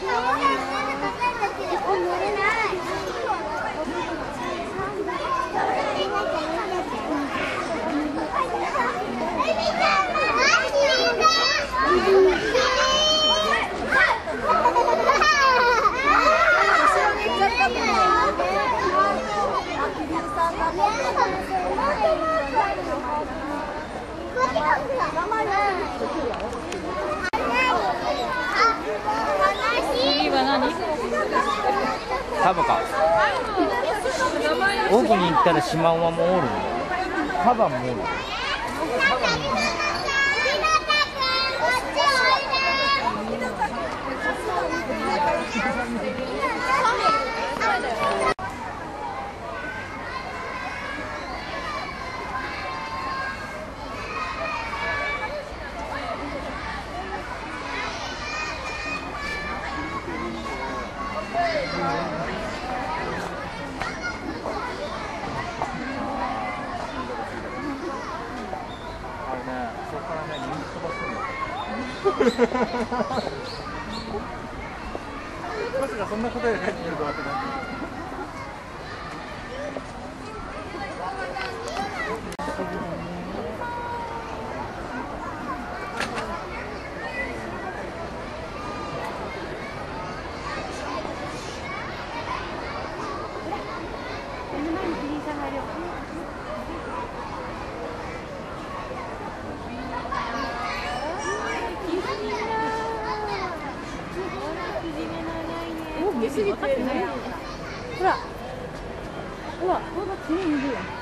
次は何？タバか。奥に行ったらシマウマもおるカバもおるあれねそこからね人気飛ばすんだバスがそんな答えで帰ってくるとはって感じお見すぎて。ねほら。うわほら。きれいにいるよほ